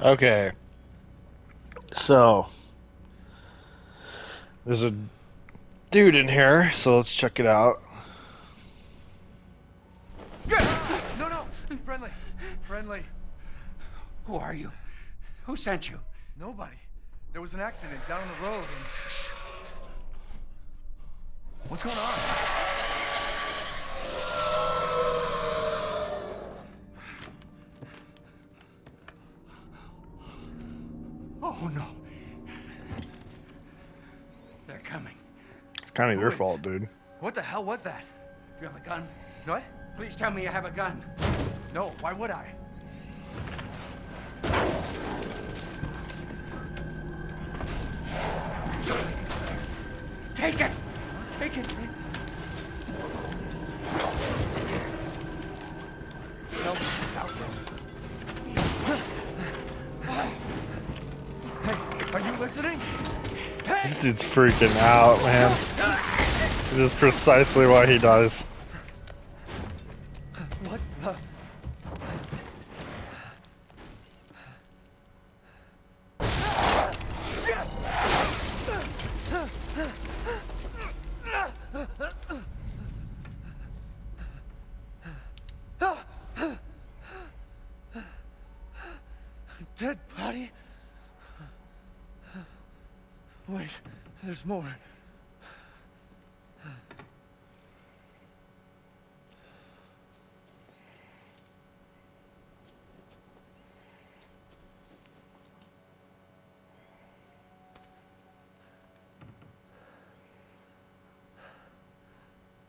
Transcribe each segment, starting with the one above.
Okay. So there's a dude in here, so let's check it out. No, no, friendly, friendly. Who are you? Who sent you? Nobody. There was an accident down the road and... What's going on? Oh no. They're coming. It's kind of your fault, dude. What the hell was that? You have a gun? What? Please tell me you have a gun. No, why would I? Take it! Take it! Dude's freaking out, man. This is precisely why he dies. What the? Shit! Dead body? Wait, there's more.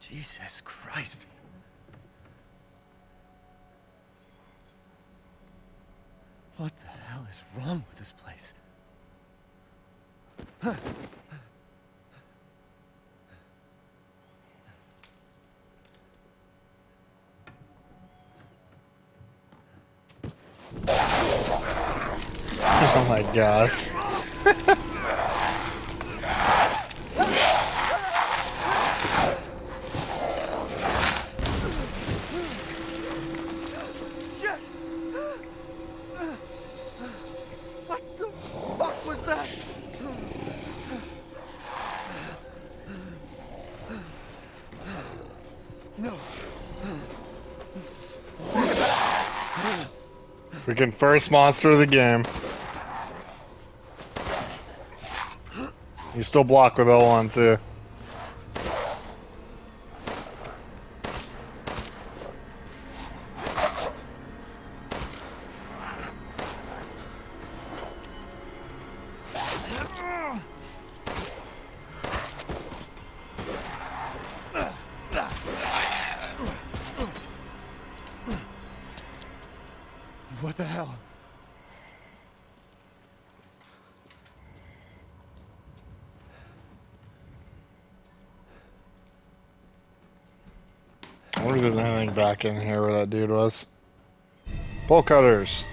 Jesus Christ. What the hell is wrong with this place? Oh my gosh. Freaking first monster of the game. You still block with L1 too. Back in here where that dude was. Pole cutters.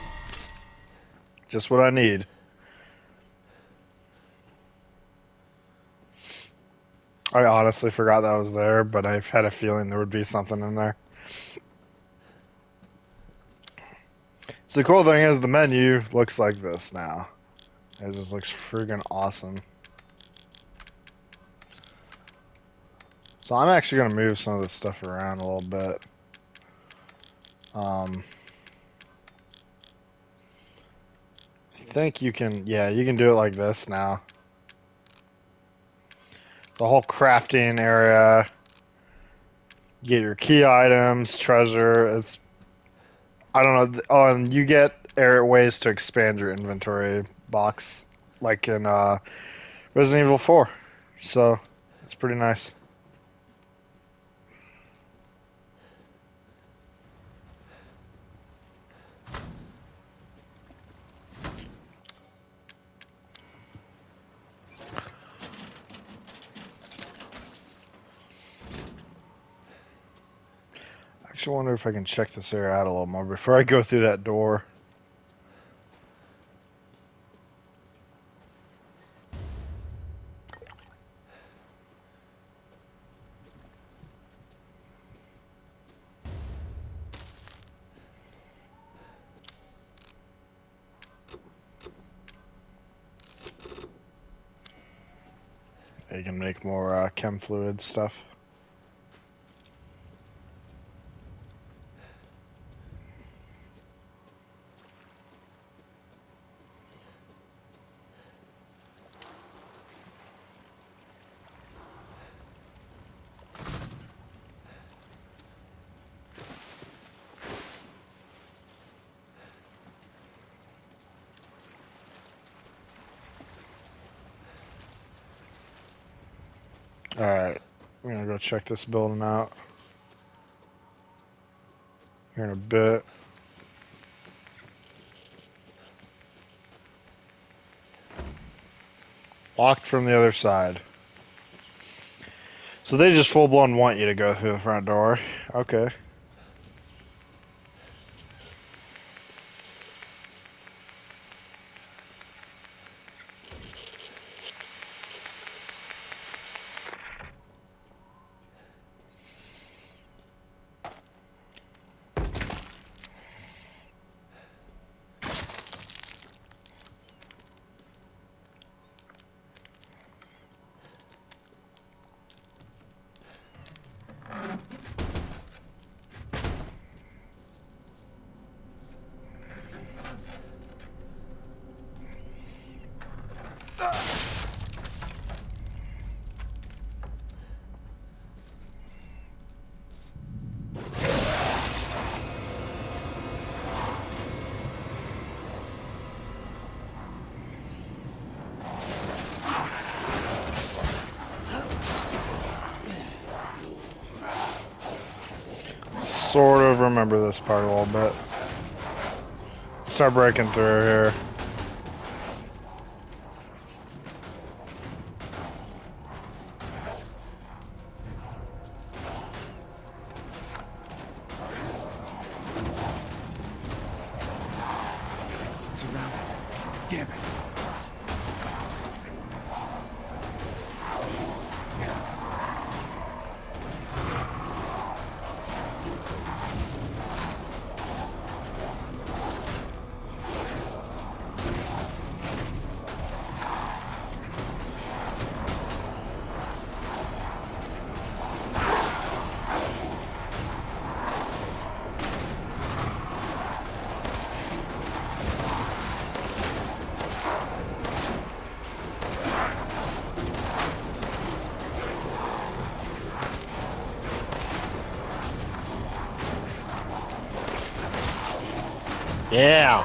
Just what I need. I honestly forgot that was there, but I've had a feeling there would be something in there. So the cool thing is the menu looks like this now. It just looks friggin' awesome. So I'm actually gonna move some of this stuff around a little bit. Um, I think you can, yeah, you can do it like this now. The whole crafting area. Get your key items, treasure. It's, I don't know. Oh, and you get ways to expand your inventory box, like in uh, Resident Evil 4. So it's pretty nice. actually wonder if I can check this area out a little more before I go through that door. You can make more uh, chem fluid stuff. Go check this building out. Here in a bit. Locked from the other side. So they just full blown want you to go through the front door. Okay. Sort of remember this part a little bit. Start breaking through here. Yeah.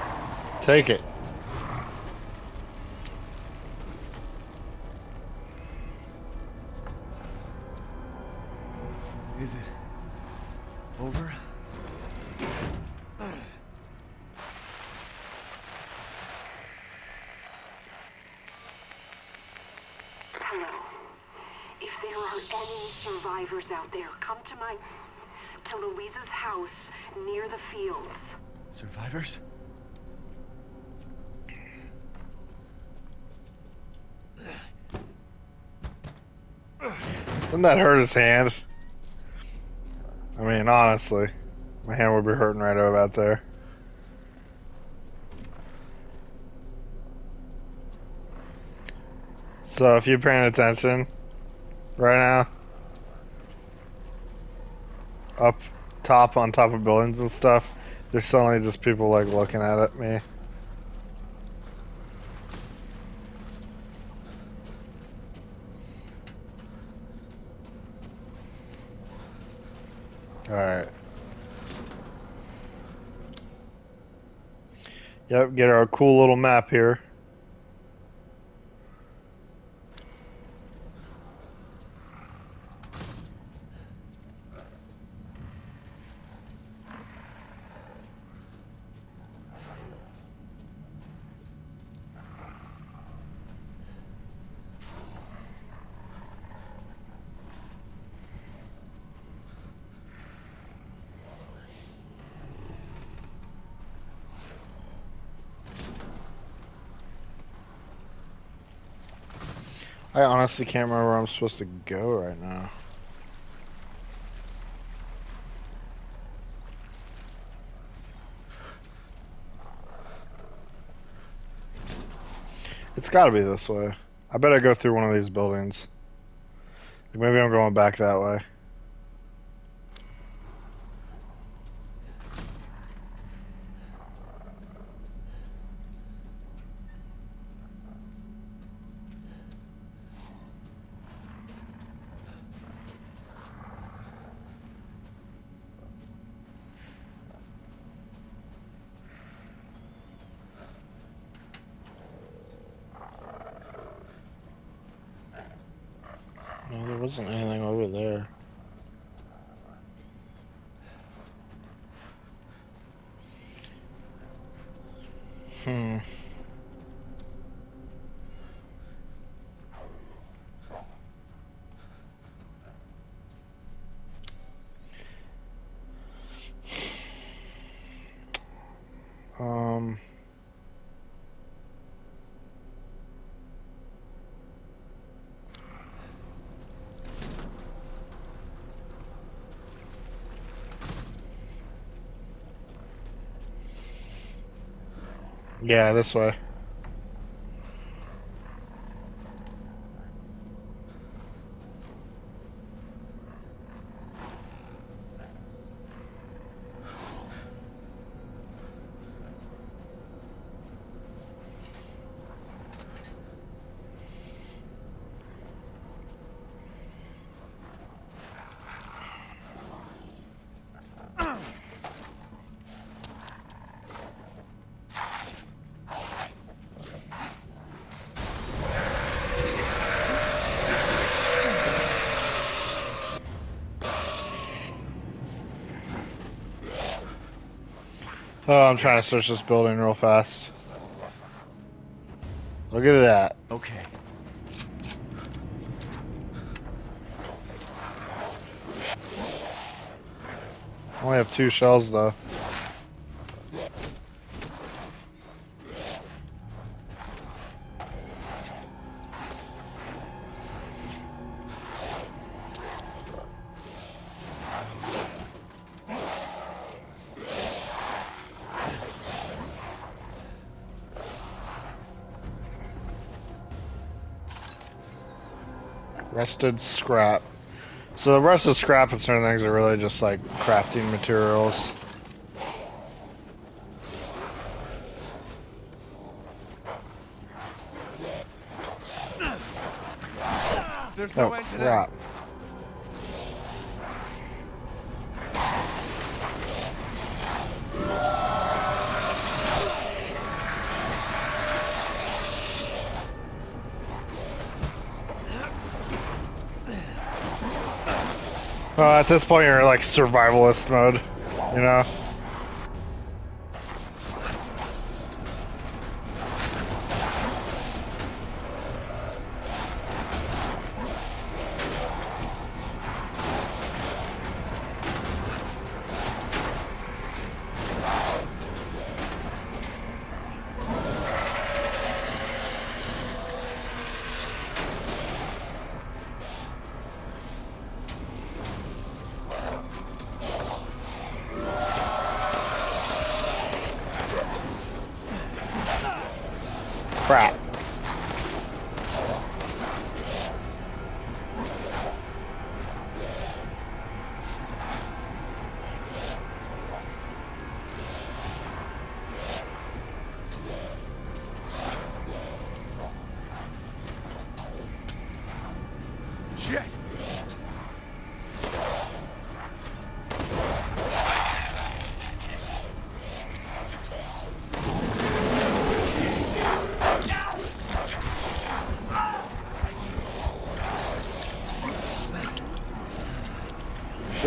Take it. Survivors? Didn't that hurt his hand? I mean, honestly, my hand would be hurting right about there. So if you're paying attention right now, up top on top of buildings and stuff, there's suddenly just people like looking at it, me. Alright. Yep, get our cool little map here. I honestly can't remember where I'm supposed to go right now. It's gotta be this way. I better go through one of these buildings. Maybe I'm going back that way. No, there wasn't anything over there. Hmm. Um. Yeah, this way. Oh, I'm trying to search this building real fast. Look at that. Okay. I only have two shells though. Rusted scrap. So the rusted scrap and certain things are really just like crafting materials. There's Oh no crap. Well, at this point, you're like survivalist mode, you know.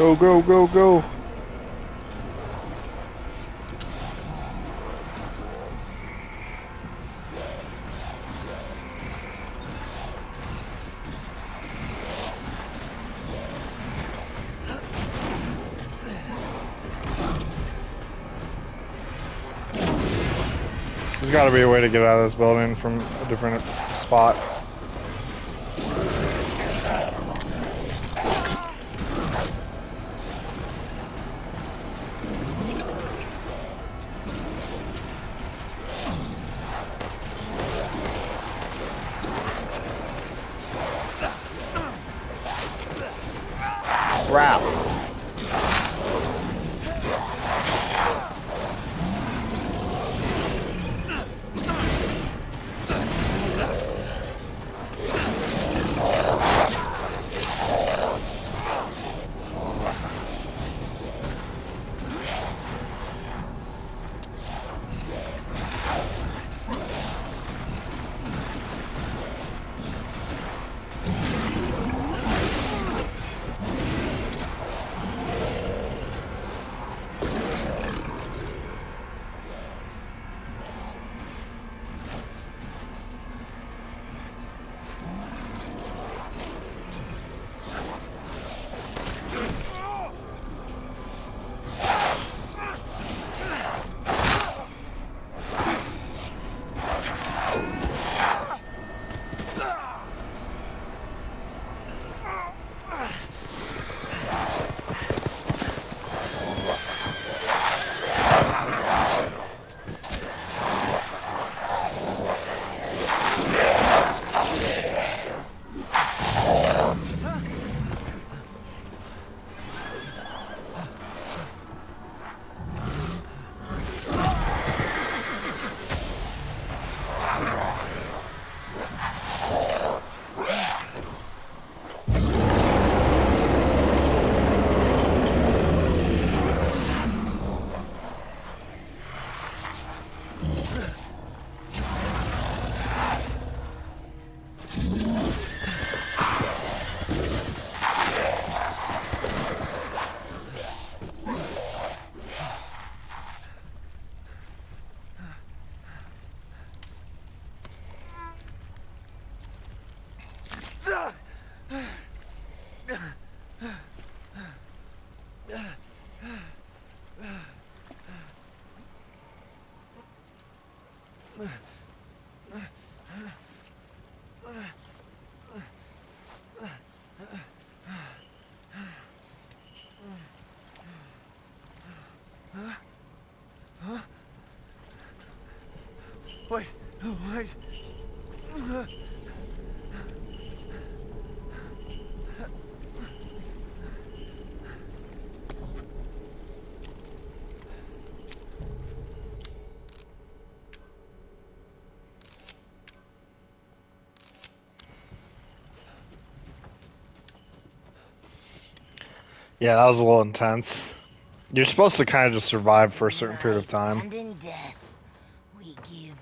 Go, go, go, go. There's got to be a way to get out of this building from a different spot. Wait, oh, wait. Yeah, that was a little intense. You're supposed to kind of just survive for a certain period of time. And in death, we give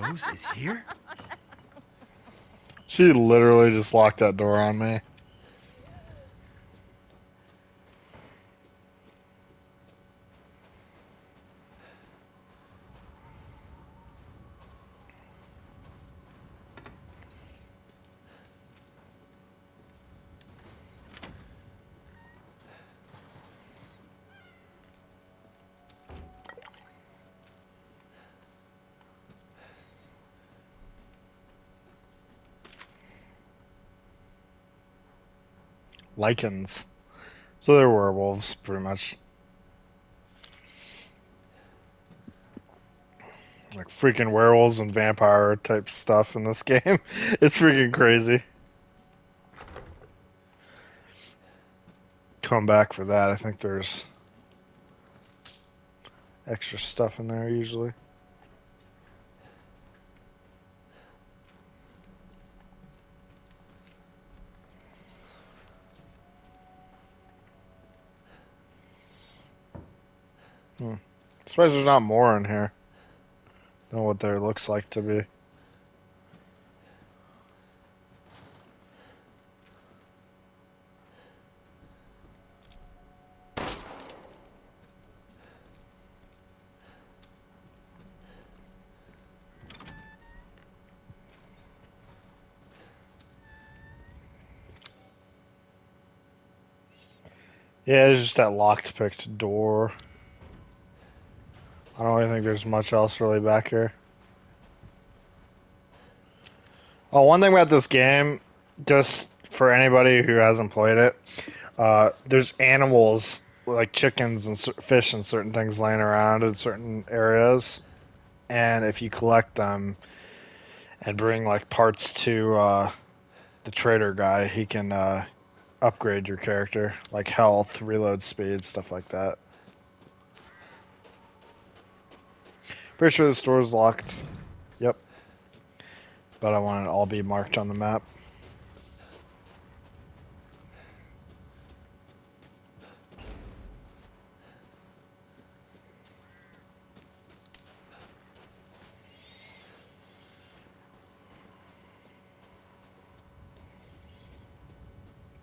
Rose is here? She literally just locked that door on me. Lycans. So they're werewolves, pretty much. Like freaking werewolves and vampire type stuff in this game. it's freaking crazy. Come back for that. I think there's extra stuff in there usually. Surprised there's not more in here than what there looks like to be. Yeah, it's just that locked picked door. I don't really think there's much else really back here. Oh, one thing about this game, just for anybody who hasn't played it, uh, there's animals like chickens and fish and certain things laying around in certain areas, and if you collect them and bring like parts to uh, the trader guy, he can uh, upgrade your character, like health, reload speed, stuff like that. Pretty sure the store is locked. Yep. But I want it all be marked on the map.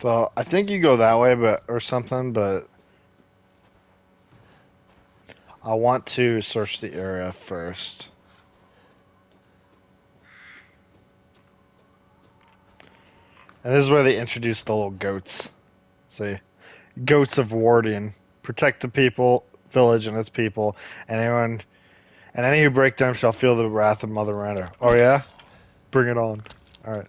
So I think you go that way, but or something, but I want to search the area first. And this is where they introduce the little goats. See, goats of Warding protect the people, village, and its people. And anyone, and any who break them shall feel the wrath of Mother Miranda. Oh yeah, bring it on. All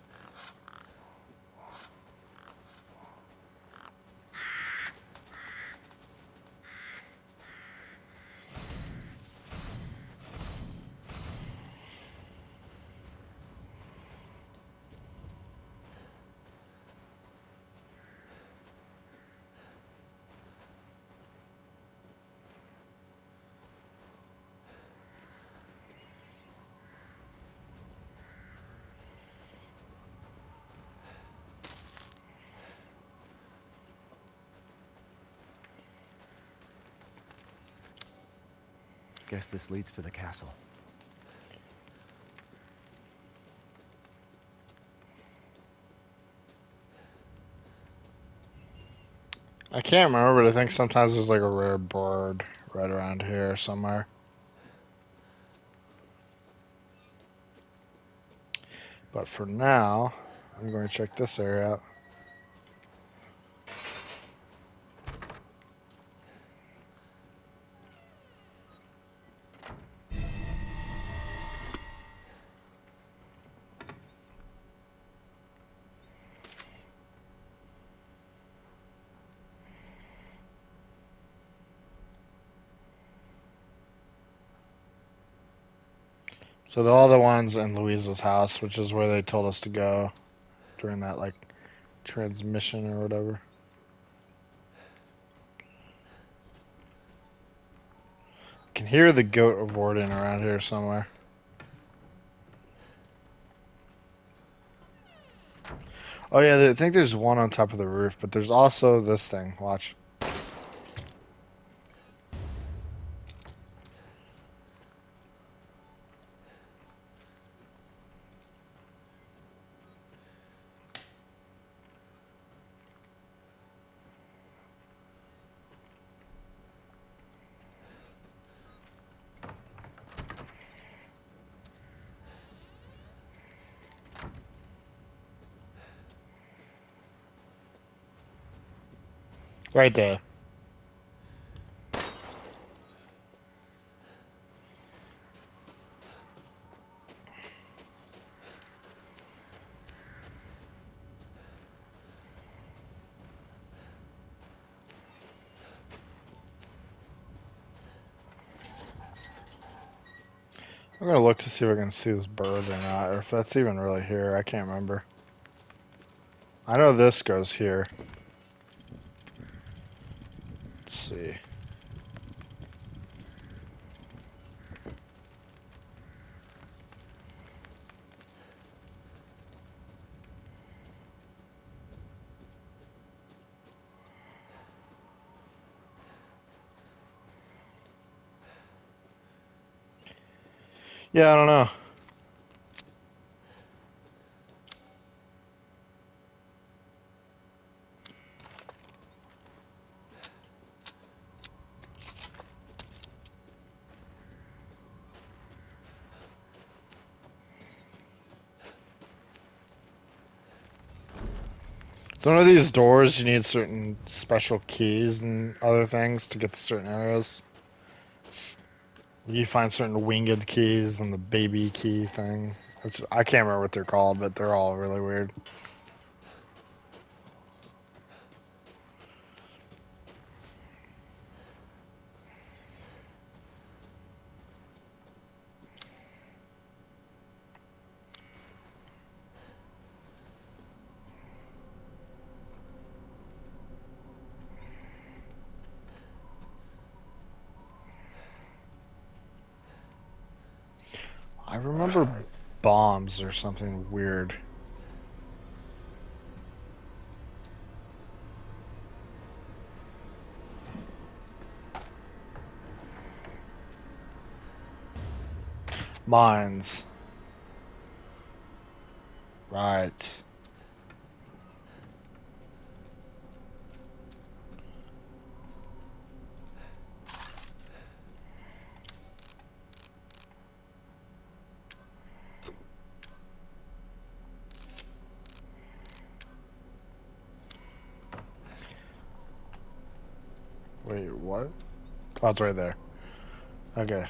Guess this leads to the castle. I can't remember, but I think sometimes there's like a rare bird right around here somewhere. But for now, I'm going to check this area out. So all the ones in Luiza's house, which is where they told us to go during that like transmission or whatever. I can hear the goat of Warding around here somewhere. Oh yeah, I think there's one on top of the roof, but there's also this thing. Watch. Right there. I'm gonna look to see if I can see this bird or not, or if that's even really here. I can't remember. I know this goes here. Let's see. Yeah, I don't know. So one of these doors, you need certain special keys and other things to get to certain areas. You find certain winged keys and the baby key thing. Which I can't remember what they're called, but they're all really weird. Remember bombs or something weird. Mines. Right. Wait, what? Oh, it's right there. Okay.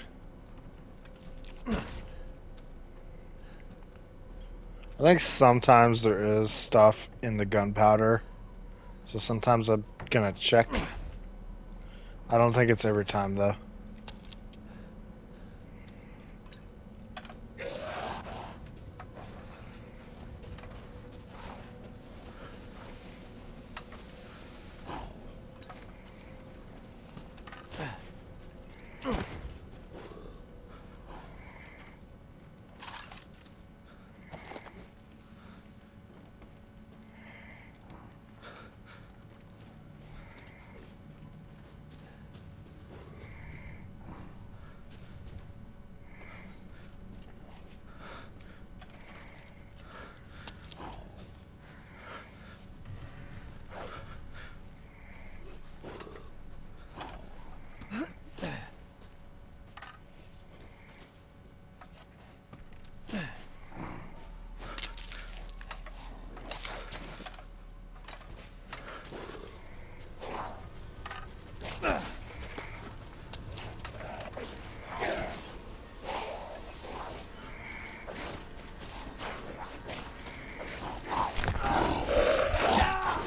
I think sometimes there is stuff in the gunpowder. So sometimes I'm gonna check. I don't think it's every time though.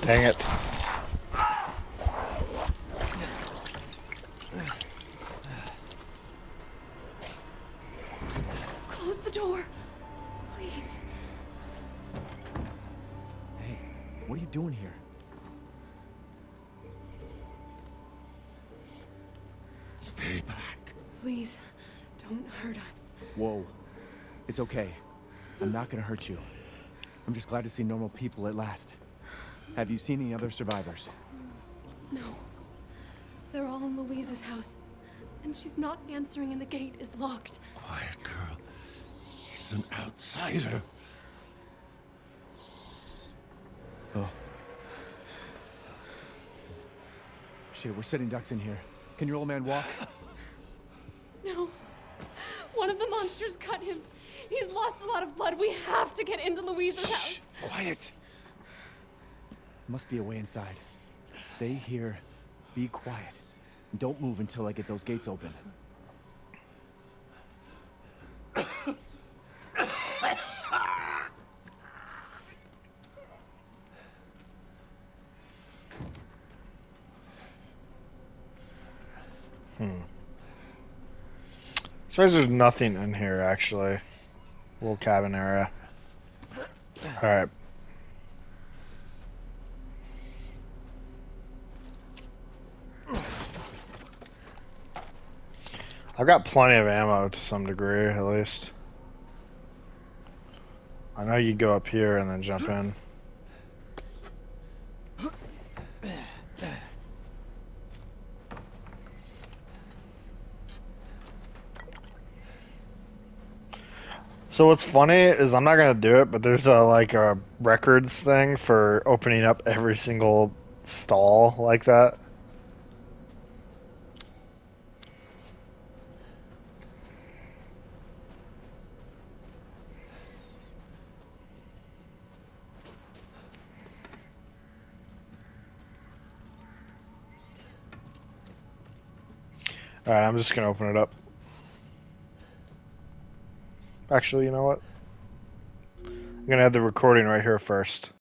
Dang it. Close the door. Please. Hey, what are you doing here? Stay back. Please. Don't hurt us. Whoa. It's okay. I'm not gonna hurt you. I'm just glad to see normal people at last. Have you seen any other survivors? No. They're all in Luiza's house. And she's not answering and the gate is locked. Quiet girl. He's an outsider. Oh. Shit, we're sitting ducks in here. Can your old man walk? No. One of the monsters cut him. He's lost a lot of blood. We have to get into Luiza's house. Shh, quiet. Must be a way inside. Stay here, be quiet, and don't move until I get those gates open. Hmm. Suppose there's nothing in here actually. Little cabin area. Alright. I've got plenty of ammo to some degree, at least. I know you go up here and then jump in. So what's funny is I'm not gonna do it, but there's a like a records thing for opening up every single stall like that. Alright, I'm just gonna open it up. Actually, you know what? I'm gonna have the recording right here first.